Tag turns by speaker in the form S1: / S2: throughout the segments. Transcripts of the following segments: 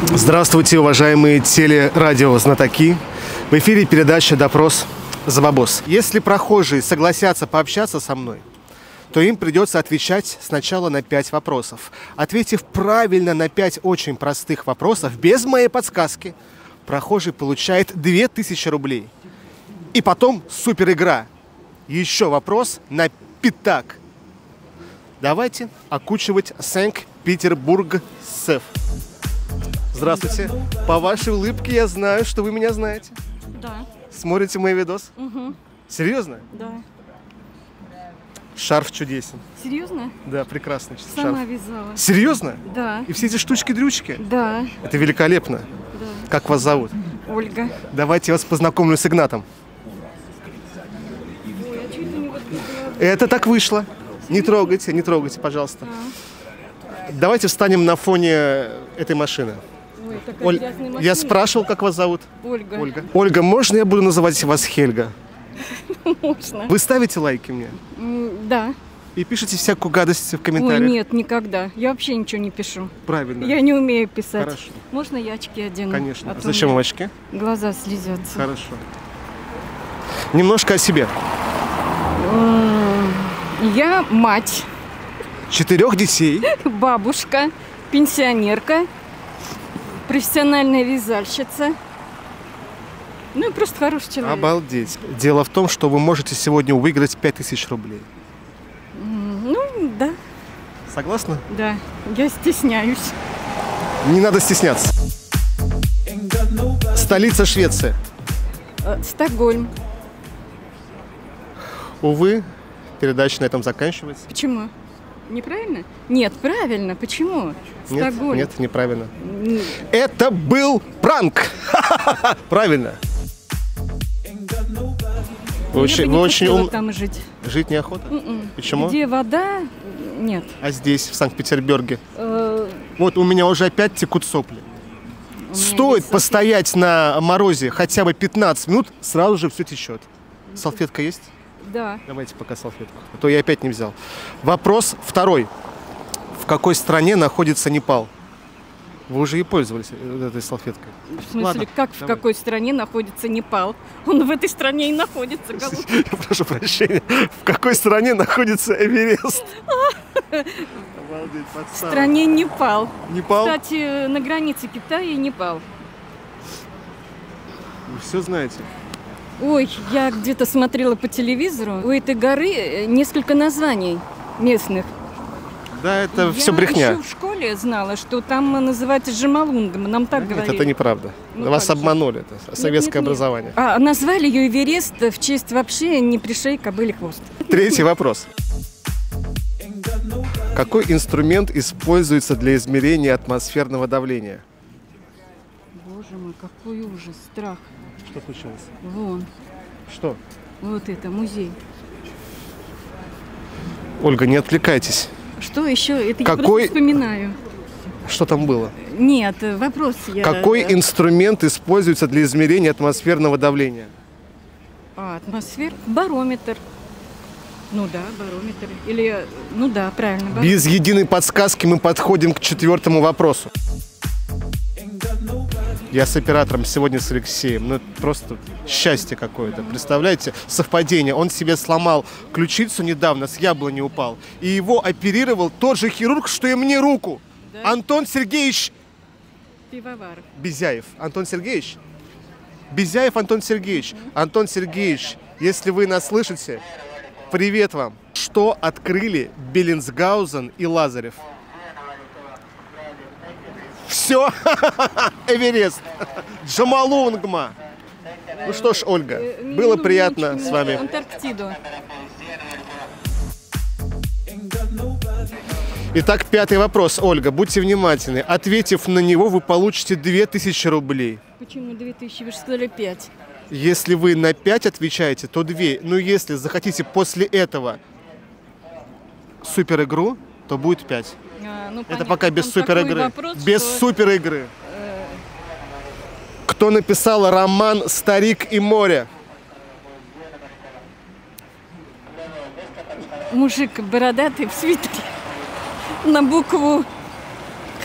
S1: Здравствуйте, уважаемые телерадиознатоки. В эфире передача «Допрос за бабос». Если прохожие согласятся пообщаться со мной, то им придется отвечать сначала на пять вопросов. Ответив правильно на пять очень простых вопросов, без моей подсказки, прохожий получает 2000 рублей. И потом супер игра. Еще вопрос на пятак. Давайте окучивать Санкт-Петербург СЭФ. Здравствуйте. По вашей улыбке я знаю, что вы меня знаете.
S2: Да.
S1: Смотрите мои видос?
S2: Угу.
S1: Серьезно?
S2: Да.
S1: Шарф чудесен.
S2: Серьезно?
S1: Да, прекрасный
S2: Сама
S1: шарф.
S2: вязала.
S1: Серьезно?
S2: Да.
S1: И все эти штучки-дрючки?
S2: Да.
S1: Это великолепно.
S2: Да.
S1: Как вас зовут?
S2: Ольга.
S1: Давайте я вас познакомлю с Игнатом. Это так вышло. Не трогайте, не трогайте, пожалуйста. Давайте встанем на фоне этой машины.
S2: Ой,
S1: Оль, я спрашивал, как вас зовут?
S2: Ольга.
S1: Ольга. Ольга, можно я буду называть вас Хельга?
S2: Можно.
S1: Вы ставите лайки мне?
S2: Да.
S1: И пишите всякую гадость в
S2: Ой,
S1: комментариях?
S2: нет, никогда. Я вообще ничего не пишу.
S1: Правильно.
S2: Я не умею писать.
S1: Хорошо.
S2: Можно я очки одену?
S1: Конечно.
S2: А то
S1: Зачем вам очки?
S2: Глаза слезятся.
S1: Хорошо. Немножко о себе.
S2: Я мать,
S1: Четырех детей.
S2: бабушка, пенсионерка, профессиональная вязальщица. Ну и просто хороший человек.
S1: Обалдеть. Дело в том, что вы можете сегодня выиграть 5000 рублей.
S2: Ну, да,
S1: Согласны?
S2: да. Я стесняюсь.
S1: Не надо стесняться. Столица Швеции.
S2: Э, Стокгольм.
S1: Увы, передача на этом заканчивается.
S2: Почему? Неправильно? Нет, правильно. Почему?
S1: Нет,
S2: Стокгольм.
S1: нет, неправильно.
S2: М,
S1: Это был пранк. Правильно. Вы
S2: я
S1: очень,
S2: не
S1: вы очень
S2: хотела
S1: ум...
S2: там жить.
S1: Жить неохота?
S2: М-м.
S1: Почему?
S2: Где вода? Нет.
S1: А здесь, в Санкт-Петербурге?
S2: Э,
S1: Вот у меня уже опять текут сопли.
S2: у меня
S1: Стоит
S2: есть
S1: постоять на морозе хотя бы 15 минут, сразу же все течет. Салфетка есть?
S2: Да.
S1: Давайте пока салфетку. А то я опять не взял. Вопрос второй. В какой стране находится Непал? Вы уже и пользовались э, этой салфеткой.
S2: В смысле,
S1: Ладно,
S2: как в
S1: давай.
S2: какой стране находится Непал? Он в этой стране и находится. голубчик.
S1: Я прошу прощения. В какой стране находится Эверест? Обалдеть,
S2: В стране Непал.
S1: Непал?
S2: Кстати, на границе Китая и Непал.
S1: Вы все знаете.
S2: Ой, я где-то смотрела по телевизору. У этой горы э, несколько названий местных.
S1: Да, это
S2: Я
S1: все брехня.
S2: еще в школе знала, что там называется Жамалунгом. Нам так
S1: Нет,
S2: говорили.
S1: это неправда.
S2: Ну
S1: Вас
S2: как
S1: обманули. Это
S2: Нет,
S1: советское
S2: нет, нет.
S1: образование.
S2: А назвали ее Эверест в честь вообще не пришей кобыли хвост.
S1: Третий вопрос. Какой инструмент используется для измерения атмосферного давления?
S2: Боже мой, какой ужас, страх.
S1: Что случилось?
S2: Вон,
S1: Что?
S2: вот это, музей.
S1: Ольга, не отвлекайтесь.
S2: Что еще? Это
S1: Какой-
S2: я просто вспоминаю.
S1: Что там было?
S2: Нет, вопрос я...
S1: Какой инструмент используется для измерения атмосферного давления?
S2: А, атмосфер? Барометр. Ну да, барометр. Или, ну да, правильно. барометр.
S1: Без единой подсказки мы подходим к четвертому вопросу. Я с оператором сегодня с Алексеем. Ну, это просто счастье какое-то. Представляете? Совпадение. Он себе сломал ключицу недавно, с яблони упал. И его оперировал тот же хирург, что и мне руку.
S2: Да?
S1: Антон Сергеевич
S2: Пивоваров.
S1: Безяев. Антон Сергеевич? Безяев Антон Сергеевич. Антон Сергеевич, если вы нас слышите, привет вам. Что открыли Беллинсгаузен и Лазарев? Все, Эверест, Джамалунгма. Ну что ж, Ольга,
S2: Э,
S1: было
S2: ну,
S1: приятно
S2: ну,
S1: с вами.
S2: Антарктиду.
S1: Итак, пятый вопрос, Ольга, будьте внимательны. Ответив на него, вы получите 2000 рублей.
S2: Почему 2000? Вы же сказали 5.
S1: Если вы на 5 отвечаете, то 2. Ну, если захотите после этого супер игру, то будет 5.
S2: А, ну,
S1: Это пока без супер игры.
S2: вопрос,
S1: Без
S2: что-
S1: супер игры. Кто написал роман «Старик и море»?
S2: Мужик бородатый в свитере на букву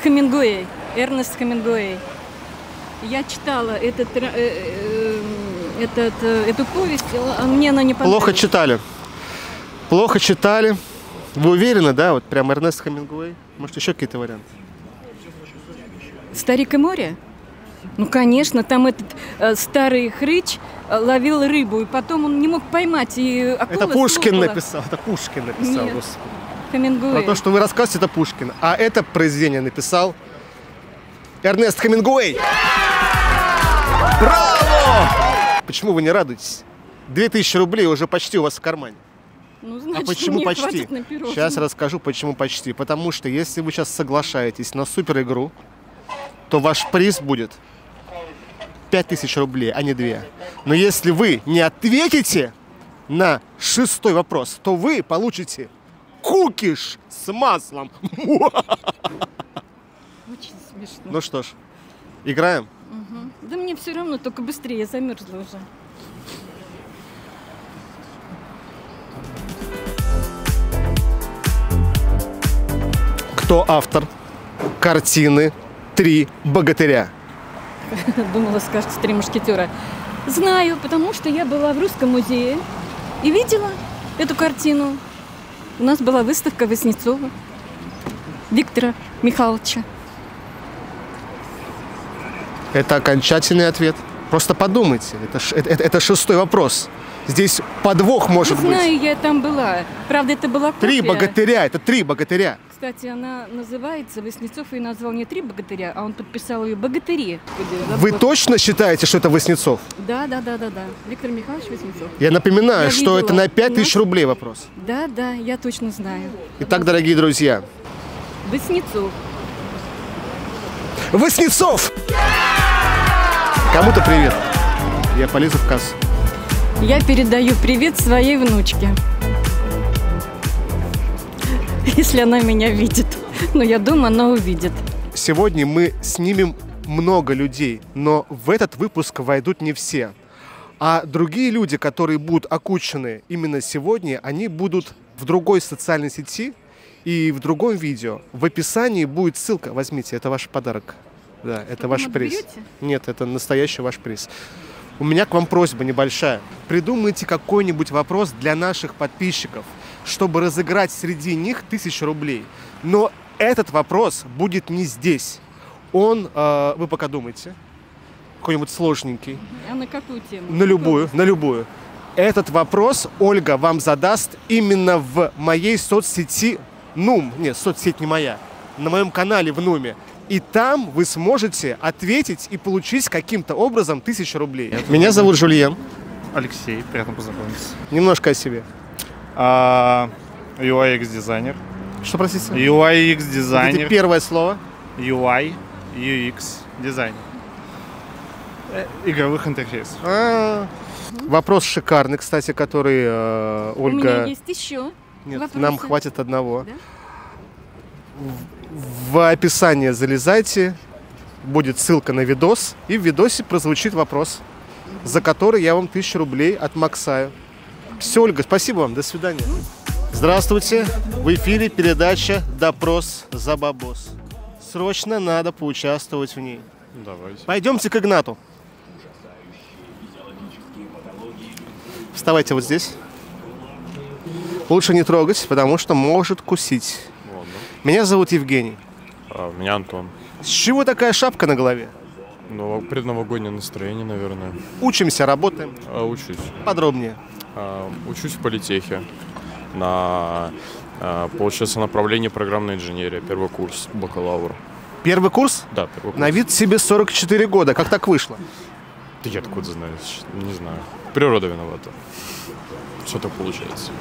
S2: Хемингуэй. Эрнест Хемингуэй. Я читала этот, ра- э, э, этот, э, эту повесть, а мне она не понравилась.
S1: Плохо читали. Плохо читали. Вы уверены, да? Вот прям Эрнест Хемингуэй? Может, еще какие-то варианты?
S2: «Старик и море»? Ну, конечно, там этот э, старый хрыч э, ловил рыбу, и потом он не мог поймать, и акула
S1: Это Пушкин
S2: слопала.
S1: написал. Это Пушкин написал,
S2: Нет.
S1: господи.
S2: Хемингуэй.
S1: Про то, что вы рассказываете, это Пушкин. А это произведение написал Эрнест Хемингуэй. Браво! Почему вы не радуетесь? 2000 рублей уже почти у вас в кармане.
S2: Ну,
S1: А
S2: значит,
S1: почему
S2: мне
S1: почти?
S2: на пирожное.
S1: Сейчас расскажу, почему почти. Потому что если вы сейчас соглашаетесь на супер игру, то ваш приз будет 5000 рублей, а не 2. Но если вы не ответите на шестой вопрос, то вы получите кукиш с маслом.
S2: Очень смешно.
S1: Ну что ж, играем.
S2: Да мне все равно, только быстрее, я замерзла уже.
S1: Кто автор картины «Три богатыря»?
S2: Думала, скажете «Три мушкетера». Знаю, потому что я была в Русском музее и видела эту картину. У нас была выставка Васнецова Виктора Михайловича.
S1: Это окончательный ответ. Просто подумайте, это, это- это- шестой вопрос. Здесь подвох может быть.
S2: Знаю, я там была. Правда, это была
S1: Три
S2: копия.
S1: богатыря, это три богатыря.
S2: Кстати, она называется, Васнецов ее назвал не «Три богатыря», а он подписал ее «Богатыри».
S1: Вы точно считаете, что это Воснецов?
S2: Да, да, да, да, да. Виктор Михайлович Васнецов.
S1: Я напоминаю,
S2: Я
S1: что
S2: видела.
S1: это на 5000
S2: У нас-
S1: рублей вопрос.
S2: Да, да, я точно знаю.
S1: Итак, дорогие друзья,
S2: Васнецов.
S1: Воснецов! Кому-то привет. Я полезу в кассу.
S2: Я передаю привет своей внучке. Если она меня видит. Но я думаю, она увидит.
S1: Сегодня мы снимем много людей, но в этот выпуск войдут не все. А другие люди, которые будут окучены именно сегодня, они будут в другой социальной сети и в другом видео. В описании будет ссылка. Возьмите, это ваш подарок. Да, это ваш приз.
S2: отберете?
S1: Нет, это настоящий ваш приз. У меня к вам просьба небольшая. Придумайте какой-нибудь вопрос для наших подписчиков, чтобы разыграть среди них тысячу рублей. Но этот вопрос будет не здесь. Он, э, вы пока думайте, какой-нибудь сложненький,
S2: А на какую тему?
S1: на любую, на любую. Этот вопрос Ольга вам задаст именно в моей соцсети Нум. Нет, соцсеть не моя. На моем канале в Нуме. И там вы сможете ответить и получить каким-то образом тысячу рублей. Меня зовут Жульен.
S3: Алексей, приятно познакомиться.
S1: Немножко о себе.
S3: А, UI UX дизайнер.
S1: Что, простите?
S3: UI UX
S1: Хотите
S3: дизайнер.
S1: первое слово.
S3: UI UX дизайнер. Э, Игровых интерфейсов.
S1: А, Вопрос шикарный, кстати, который э,
S2: У меня
S1: Ольга...
S2: есть еще.
S1: Нет,
S2: вопросы.
S1: нам хватит одного.
S2: Да?
S1: В, в описание залезайте, будет ссылка на видос, и в видосе прозвучит вопрос, за который я вам тысячу рублей отмаксаю. Все, Ольга, спасибо вам, до свидания. Здравствуйте, в эфире передача «Допрос за бабос». Срочно надо поучаствовать в ней.
S3: Давайте.
S1: Пойдемте к Игнату. Вставайте вот здесь. Лучше не трогать, потому что может кусить.
S3: Ладно.
S1: Меня зовут Евгений.
S3: А, меня Антон.
S1: С чего такая шапка на голове?
S3: Ну, предновогоднее настроение, наверное.
S1: Учимся, работаем.
S3: А, учусь.
S1: Подробнее.
S3: А, учусь в политехе. На, а, получается, направление программная инженерия. Первый курс, бакалавр.
S1: Первый курс?
S3: Да, первый курс.
S1: На вид себе 44 года. Как так вышло?
S3: Да я откуда знаю? Не знаю. Природа виновата. Все так получается.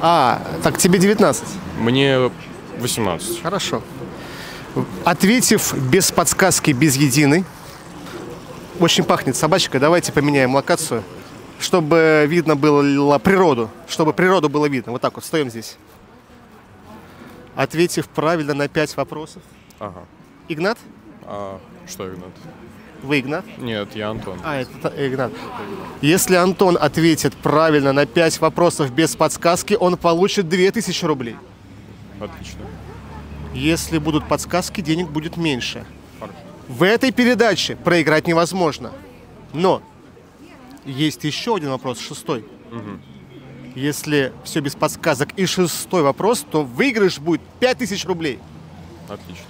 S1: А, так тебе 19.
S3: Мне 18.
S1: Хорошо. Ответив без подсказки, без единой. Очень пахнет собачкой. Давайте поменяем локацию, чтобы видно было природу. Чтобы природу было видно. Вот так вот, стоим здесь. Ответив правильно на 5 вопросов.
S3: Ага.
S1: Игнат?
S3: А что, Игнат?
S1: Вы Игнат?
S3: Нет, я Антон.
S1: А, это Игнат. Если Антон ответит правильно на 5 вопросов без подсказки, он получит 2000 рублей.
S3: Отлично.
S1: Если будут подсказки, денег будет меньше. В этой передаче проиграть невозможно. Но есть еще один вопрос, шестой. Если все без подсказок и шестой вопрос, то выигрыш будет 5000 рублей.
S3: Отлично.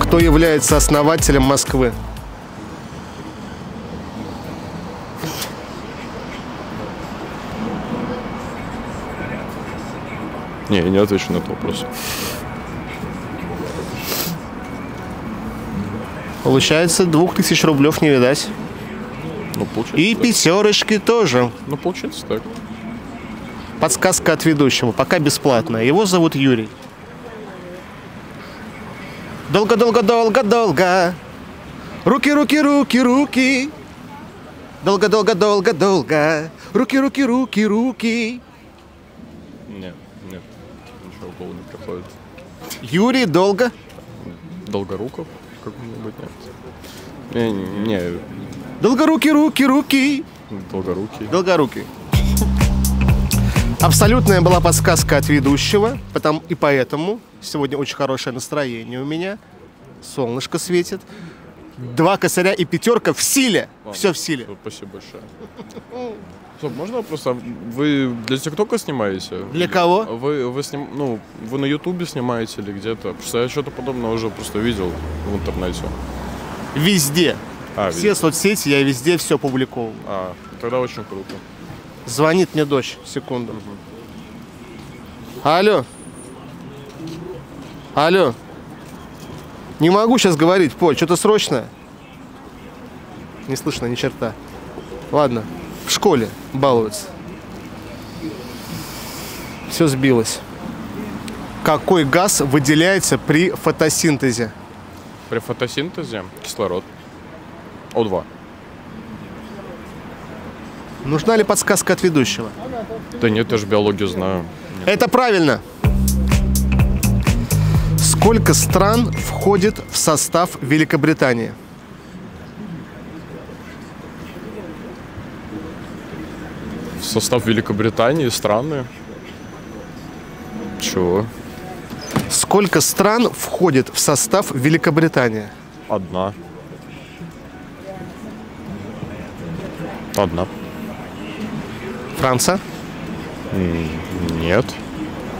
S1: Кто является основателем Москвы?
S3: Не, я не отвечу на этот вопрос.
S1: Получается, двух тысяч рублев не видать.
S3: Ну, получается
S1: И
S3: так.
S1: пятерочки тоже.
S3: Ну, получается так.
S1: Подсказка от ведущего, пока бесплатная. Его зовут Юрий. Долго-долго-долго-долго. Руки, руки, руки, руки. Долго-долго-долго-долго. Руки, руки, руки, руки.
S3: Нет, нет. Ничего в голову не приходит.
S1: Юрий долго.
S3: Долгоруков какой-нибудь, нет. Не, не,
S1: Долгоруки, руки, руки.
S3: долгорукий.
S1: Долгорукий. Абсолютная была подсказка от ведущего, потому и поэтому сегодня очень хорошее настроение у меня. Солнышко светит. Два косаря и пятерка в силе. Все в силе.
S3: Спасибо большое. Стоп, можно просто вы для ТикТока снимаете?
S1: Для кого?
S3: Вы, вы сним, ну, вы на Ютубе снимаете или где-то? Просто я что-то подобное уже просто видел в интернете.
S1: Везде.
S3: А,
S1: Все
S3: видел.
S1: соцсети, я везде все публиковал.
S3: А, тогда очень круто.
S1: Звонит мне дочь. Секунду. Алло. Алло. Не могу сейчас говорить, Поль, что-то срочное. Не слышно ни черта. Ладно, в школе балуются. Все сбилось. Какой газ выделяется при фотосинтезе?
S3: При фотосинтезе кислород. О2.
S1: Нужна ли подсказка от ведущего?
S3: Да нет, я же биологию знаю.
S1: Это правильно. Сколько стран входит в состав Великобритании?
S3: В состав Великобритании страны. Чего?
S1: Сколько стран входит в состав Великобритании?
S3: Одна. Одна.
S1: Франция,
S3: Нет.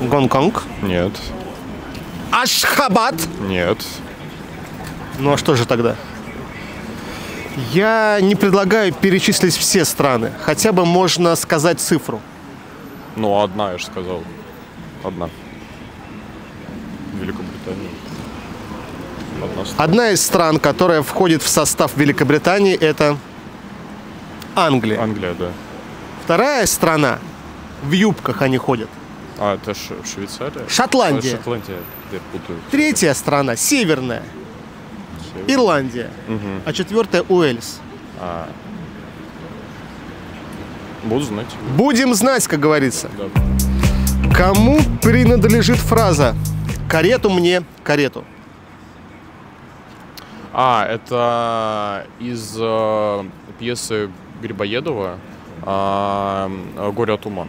S1: Гонконг,
S3: Нет.
S1: Ашхабад.
S3: Нет.
S1: Ну а что же тогда? Я не предлагаю перечислить все страны. Хотя бы можно сказать цифру.
S3: Ну, одна, я же сказал. Одна. Великобритания. Одна страна.
S1: Одна из стран, которая входит в состав Великобритании, это Англия.
S3: Англия, да.
S1: Вторая страна, в юбках они ходят.
S3: А, это Ш- Швейцария?
S1: Шотландия.
S3: А, Шотландия. Я путаю.
S1: Третья страна, северная,
S3: Север.
S1: Ирландия.
S3: Мгм.
S1: А четвертая Уэльс.
S3: А. Буду знать.
S1: Будем знать, как говорится.
S3: Да.
S1: Кому принадлежит фраза «карету мне, карету»?
S3: А, это из э, пьесы Грибоедова э, «Горе от ума».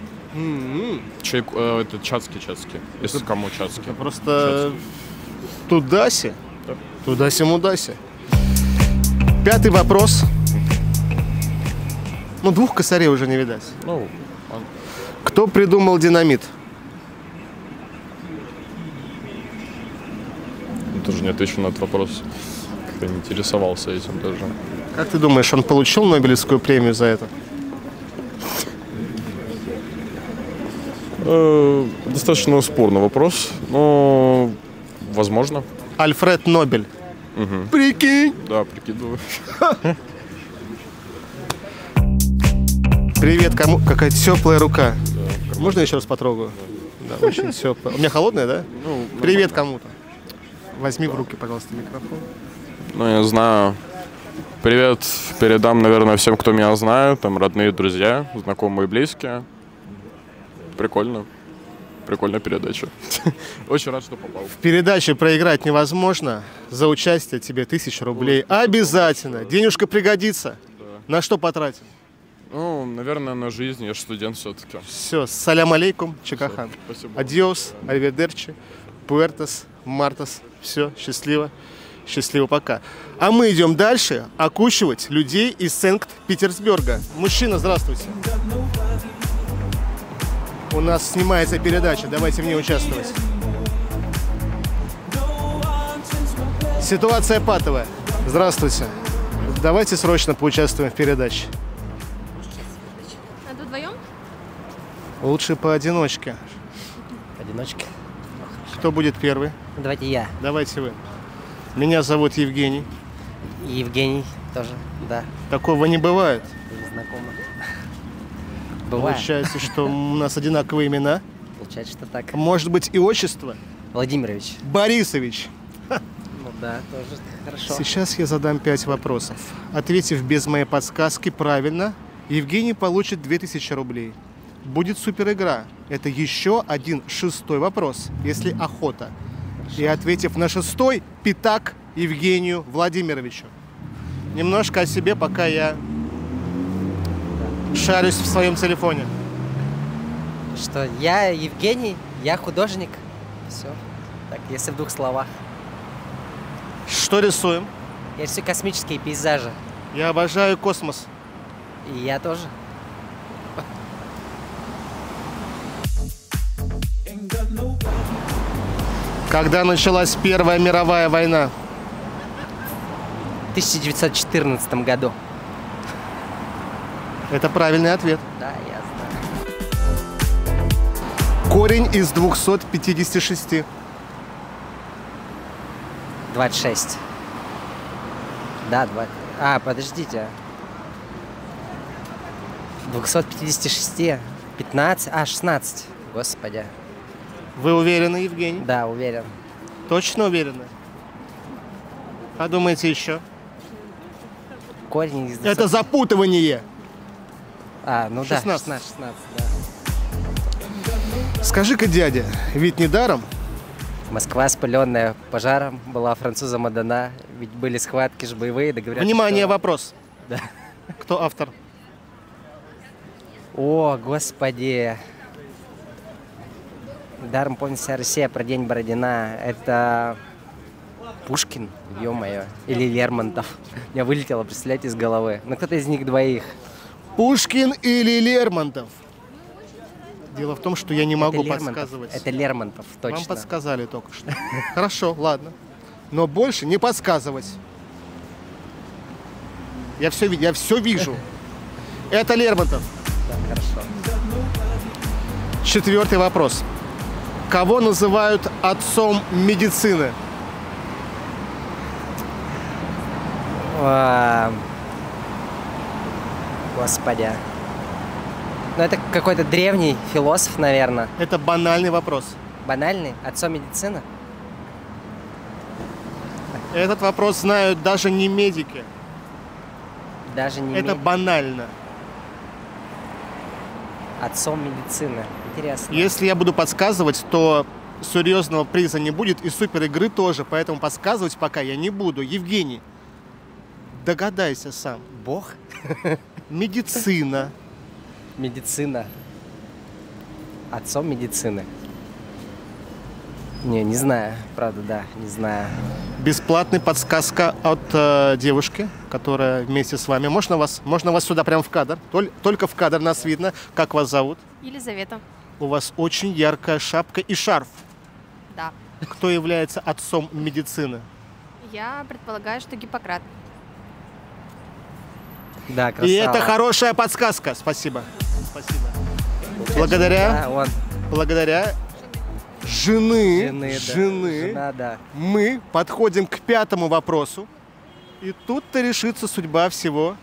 S3: Чайк, э, это Чацкий, Чацкий. Если кому Чацкий.
S1: Просто тудаси,
S3: Да.
S1: тудаси-мудаси. Пятый вопрос. Ну, двух косарей уже не видать.
S3: Ну, он-
S1: Кто придумал динамит?
S3: я тоже не отвечу на этот вопрос. Как-то не интересовался этим даже.
S1: Как ты думаешь, он получил Нобелевскую премию за это?
S3: Э, достаточно спорный вопрос, но возможно.
S1: Альфред Нобель. Прикинь.
S3: Да, прикидываю.
S1: Привет, кому? Какая теплая рука. Можно я еще раз потрогаю? Да, очень теплая. У меня холодная, да?
S3: Ну,
S1: Привет кому-то. Возьми в руки, пожалуйста, микрофон.
S3: Ну, я знаю. Привет передам, наверное, всем, кто меня знает. Там родные, друзья, знакомые, близкие. Прикольно. Прикольная передача. Очень рад, что попал.
S1: В передаче проиграть невозможно. За участие тебе тысяча рублей. Обязательно. Денежка пригодится. На что потратим?
S3: Ну, наверное, на жизнь. Я же студент все-таки.
S1: Все, салям алейкум, чекахан.
S3: Спасибо.
S1: Адиос, альведерчи, пуэртос, Мартас. Все, счастливо. Счастливо пока. А мы идем дальше окучивать людей из Санкт-Петербурга. Мужчина, здравствуйте. У нас снимается передача, давайте в ней участвовать. Ситуация патовая. Здравствуйте. Давайте срочно поучаствуем в передаче.
S2: А тут вдвоем?
S1: Лучше поодиночке.
S4: Одиночка.
S1: Кто будет первый?
S4: Давайте я.
S1: Давайте вы. Меня зовут Евгений.
S4: Евгений тоже, да,
S1: Такого не бывает.
S4: уже знакомы. Бывает.
S1: Получается, что у нас одинаковые имена.
S4: Получается, что так.
S1: Может быть и отчество?
S4: Владимирович.
S1: Борисович.
S4: Ну да, тоже хорошо.
S1: Сейчас я задам пять вопросов. Ответив без моей подсказки правильно, Евгений получит 2000 рублей. Будет супер игра. Это еще один шестой вопрос, если охота. И ответив на шестой, пятак Евгению Владимировичу. Немножко о себе, пока я шарюсь в своем телефоне.
S4: Что я Евгений, я художник. Все. Так, если в двух словах.
S1: Что рисуем?
S4: Я рисую космические пейзажи.
S1: Я обожаю космос.
S4: И я тоже.
S1: Когда началась Первая мировая война?
S4: В 1914 году.
S1: Это правильный ответ.
S4: Да, я знаю.
S1: Корень из 256.
S4: 26. Да, 2. А, подождите. 256. 15. А, 16. Господи.
S1: Вы уверены, Евгений?
S4: Да, уверен.
S1: Точно уверены? А думаете еще?
S4: Корень из...
S1: Это запутывание.
S4: А, ну да,
S1: 16.
S4: 16, 16, да.
S1: Скажи-ка, дядя, ведь недаром
S4: Москва, спыленная пожаром, была французом отдана. Ведь были схватки же боевые, договорятся.
S1: Внимание,
S4: что-
S1: вопрос.
S4: Да.
S1: Кто автор?
S4: О, господи. Даром помнит вся Россия про День Бородина. Это Пушкин, ё-моё. Или Лермонтов. У меня вылетело, представляете, из головы. Ну, кто-то из них двоих.
S1: Пушкин или Лермонтов? Дело в том, что я не могу
S4: это
S1: подсказывать.
S4: Это Лермонтов, точно.
S1: Вам подсказали только что. Хорошо, ладно. Но больше не подсказывать. Я все, я все вижу. Это Лермонтов.
S4: Да, хорошо.
S1: Четвертый вопрос. Кого называют отцом медицины?
S4: Господи. Ну, это какой-то древний философ, наверное.
S1: Это банальный вопрос.
S4: Банальный. Отцом медицины.
S1: Этот вопрос знают даже не медики.
S4: Даже не
S1: Это
S4: ми-
S1: банально.
S4: отцом медицины. Интересно.
S1: Если я буду подсказывать, то серьезного приза не будет и супер игры тоже, поэтому подсказывать пока я не буду. Евгений, догадайся сам.
S4: Бог?
S1: Медицина.
S4: Медицина. Отцом медицины. Не, не знаю. Правда, да, не знаю.
S1: Бесплатная подсказка от э, девушки, которая вместе с вами. Можно вас, можно вас сюда прям в кадр? Толь- только в кадр нас видно. Как вас зовут?
S5: Елизавета.
S1: У вас очень яркая шапка и шарф.
S5: Да.
S1: Кто является отцом медицины?
S5: Я предполагаю, что Гиппократ.
S4: Да, красава.
S1: И это хорошая подсказка. Спасибо. Спасибо. Благодаря,
S4: Да, он.
S1: благодаря жены,
S4: Жены, да.
S1: жены
S4: Жена, да.
S1: мы подходим к пятому вопросу. И тут-то решится судьба всего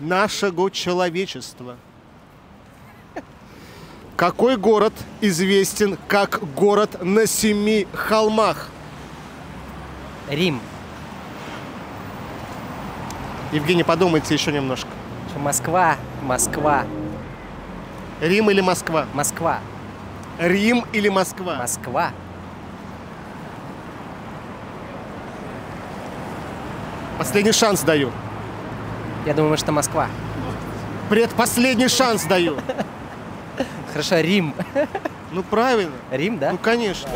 S1: нашего человечества. Какой город известен как город на семи холмах?
S4: Рим.
S1: Евгений, подумайте еще немножко.
S4: Москва. Москва.
S1: Рим или Москва?
S4: Москва.
S1: Рим или Москва?
S4: Москва.
S1: Последний шанс даю.
S4: Я думаю, что Москва.
S1: Предпоследний шанс даю.
S4: Хорошо, Рим.
S1: Ну правильно.
S4: Рим, да?
S1: Ну конечно.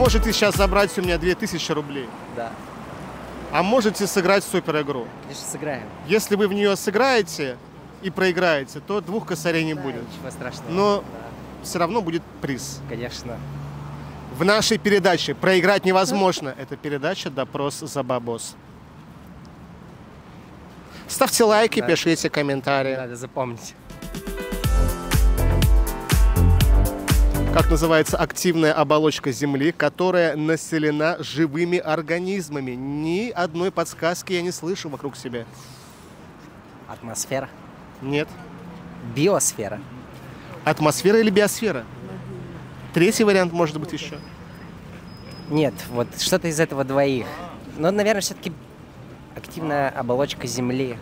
S1: можете сейчас забрать у меня 2000 рублей,
S4: Да.
S1: А можете сыграть супер игру.
S4: Конечно, сыграем.
S1: Если вы в нее сыграете и проиграете, то двух косарей не
S4: Да,
S1: будет.
S4: Ничего страшного.
S1: Но
S4: Да,
S1: все равно будет приз.
S4: конечно.
S1: В нашей передаче проиграть невозможно. Это передача «Допрос за бабос». Ставьте лайки,
S4: Да.
S1: пишите комментарии.
S4: Надо запомнить.
S1: Как называется активная оболочка Земли, которая населена живыми организмами? Ни одной подсказки я не слышу вокруг себя.
S4: Атмосфера.
S1: Нет.
S4: Биосфера.
S1: Атмосфера или биосфера? Третий вариант может быть еще.
S4: Нет, вот что-то из этого двоих. Но, наверное, все-таки активная оболочка Земли.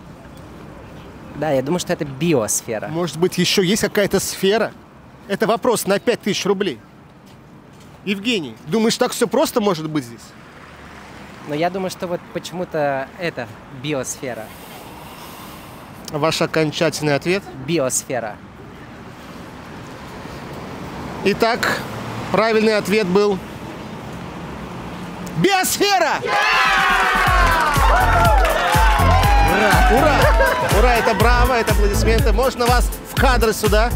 S4: Да, я думаю, что это биосфера.
S1: Может быть, еще есть какая-то сфера? Это вопрос на 5000 рублей. Евгений, думаешь, так все просто может быть здесь?
S4: Но я думаю, что вот почему-то это биосфера.
S1: Ваш окончательный ответ?
S4: Биосфера.
S1: Итак, правильный ответ был... Биосфера! Ура! Ура! Ура, это браво, это аплодисменты. Можно вас в кадр сюда?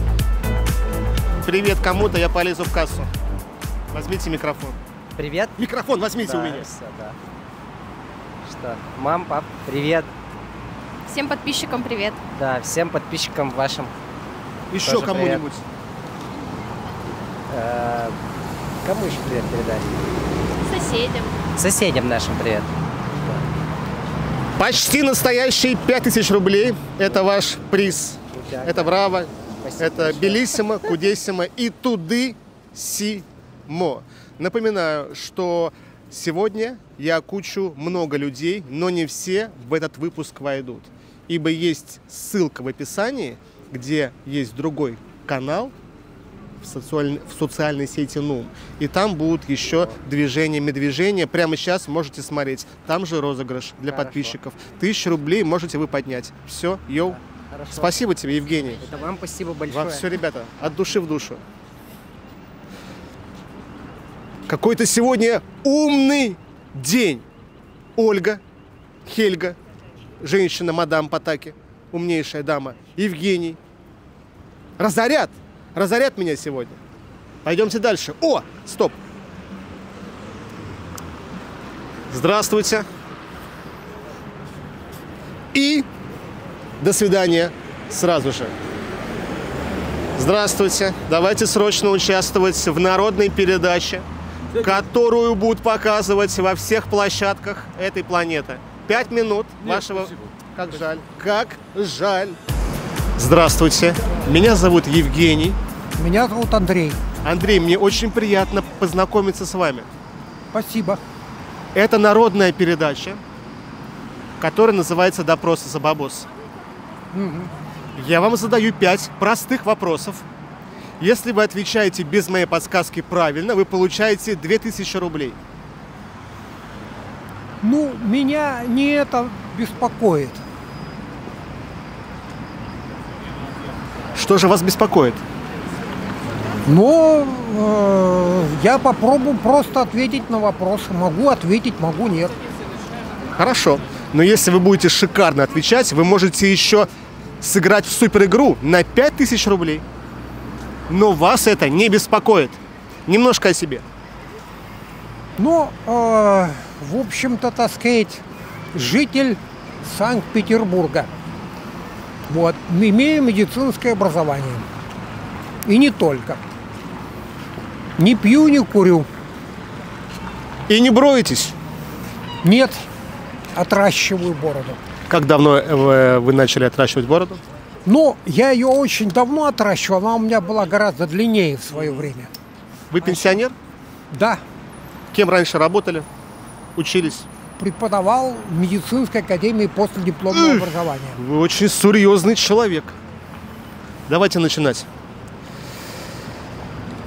S1: Привет кому-то, я полезу в кассу. Возьмите микрофон.
S4: Привет.
S1: Микрофон возьмите у
S4: Да,
S1: меня.
S4: всё, да. Что? Мам, пап, привет.
S5: Всем подписчикам привет.
S4: Да, всем подписчикам вашим.
S1: Еще кому-нибудь.
S4: Э, кому еще привет передать?
S5: Соседям.
S4: Соседям нашим привет.
S1: Почти настоящие 5000 рублей. Это ваш приз. Это браво.
S4: Спасибо
S1: Это
S4: большое.
S1: белиссимо, кудессимо и туды симо. Напоминаю, что сегодня я кучу много людей, но не все в этот выпуск войдут. Ибо есть ссылка в описании, где есть другой канал в социальной, в социальной сети Нум. И там будут еще движения-медвижения. Прямо сейчас можете смотреть. Там же розыгрыш для
S4: Хорошо.
S1: подписчиков. Тысячу рублей можете вы поднять. Все, йоу.
S4: Хорошо.
S1: Спасибо тебе, Евгений.
S4: Это вам спасибо большое.
S1: Вам все, ребята, от души в душу. Какой-то сегодня умный день. Ольга, Хельга, женщина, мадам Потаки, умнейшая дама, Евгений. Разорят, разорят меня сегодня. Пойдемте дальше. О, стоп. Здравствуйте. И до свидания сразу же. Здравствуйте. Давайте срочно участвовать в народной передаче, которую будут показывать во всех площадках этой планеты. Пять минут вашего... Как жаль. Как жаль. Здравствуйте. Меня зовут Евгений.
S6: Меня зовут Андрей.
S1: Андрей, мне очень приятно познакомиться с вами.
S6: Спасибо.
S1: Это народная передача, которая называется «Допрос за бабос». Я вам задаю пять простых вопросов. Если вы отвечаете без моей подсказки правильно, вы получаете 2000 рублей.
S6: Ну, меня не это беспокоит.
S1: Что же вас беспокоит?
S6: Но э, я попробую просто ответить на вопросы. Могу ответить, могу нет.
S1: Хорошо. Но если вы будете шикарно отвечать, вы можете еще сыграть в супер игру на 5000 рублей. Но вас это не беспокоит. Немножко о себе.
S6: Но, э, в общем-то, так сказать, житель Санкт-Петербурга. Вот. Имею медицинское образование. И не только. Не пью, не курю.
S1: И не броетесь.
S6: Нет, отращиваю бороду.
S1: Как давно э, вы начали отращивать бороду?
S6: Но я ее очень давно отращивал, она у меня была гораздо длиннее в свое время.
S1: Вы пенсионер?
S6: Да,
S1: Кем раньше работали? Учились?
S6: преподавал в медицинской академии после дипломного образования.
S1: Вы очень серьезный человек. Давайте начинать.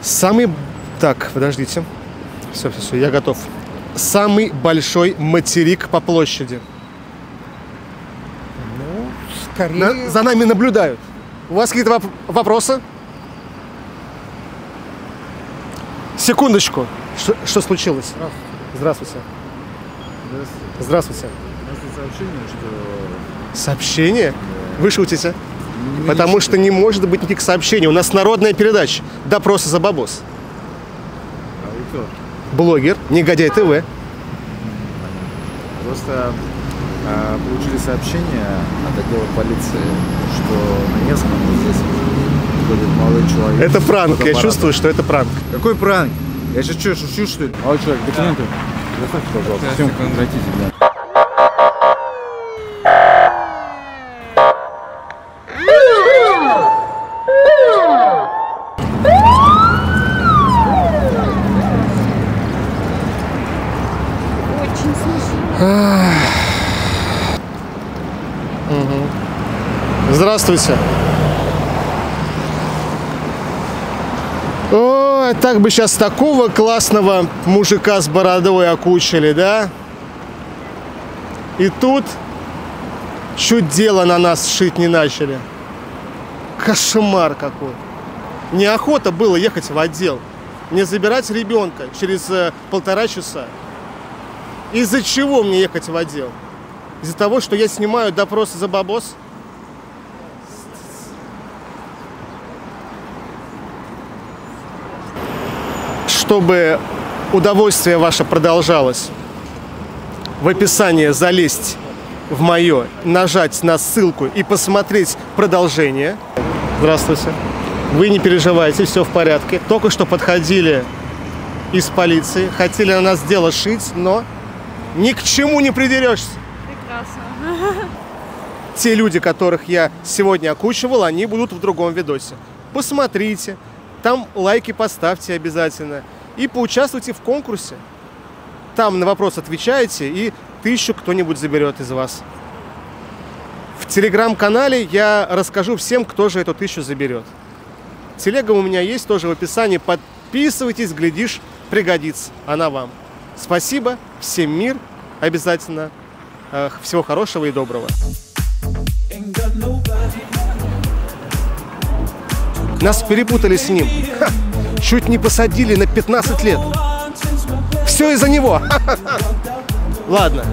S1: Самый... Так, подождите. Все, все, все, я готов. Самый большой материк по площади.
S6: Скорее...
S1: На- за нами наблюдают. У вас какие-то воп- вопросы? Секундочку. Что, что случилось? Здравствуйте. Здравствуйте.
S7: сообщение, что
S1: Сообщение? Вы шутите?
S7: мы
S1: Потому
S7: не
S1: что не может быть никаких сообщений. У нас народная передача. Допросы за бабос.
S7: А вы кто?
S1: Блогер, негодяй ТВ.
S7: Просто получили сообщение от отдела полиции, что на Невском вот здесь ходит молодой человек.
S1: Это пранк. Я чувствую, что это пранк.
S7: Какой пранк? Я сейчас что, шучу, что ли? Молодой человек, документы. Доставьте, пожалуйста. Всем прекратите, да.
S1: Здравствуйте. О, так бы сейчас такого классного мужика с бородой окучили, да? И тут чуть дело на нас шить не начали. Кошмар какой. Неохота было ехать в отдел. Мне забирать ребенка через э, полтора часа. Из-за чего мне ехать в отдел? Из-за того, что я снимаю допросы за бабос? Чтобы удовольствие ваше продолжалось, в описании залезть в мое, нажать на ссылку и посмотреть продолжение. Здравствуйте. Вы не переживайте, все в порядке. Только что подходили из полиции, хотели на нас дело шить, но ни к чему не придерешься.
S5: Прекрасно.
S1: Те люди, которых я сегодня окучивал, они будут в другом видосе. Посмотрите, там лайки поставьте обязательно и поучаствуйте в конкурсе. Там на вопрос отвечаете и тысячу кто-нибудь заберет из вас. В телеграм-канале я расскажу всем, кто же эту тысячу заберет. Телега у меня есть тоже в описании. Подписывайтесь, глядишь, пригодится она вам. Спасибо, всем мир, обязательно. Э, Всего хорошего и доброго. Нас перепутали с ним. Ха, чуть не посадили на 15 лет. Все из-за него. Ладно,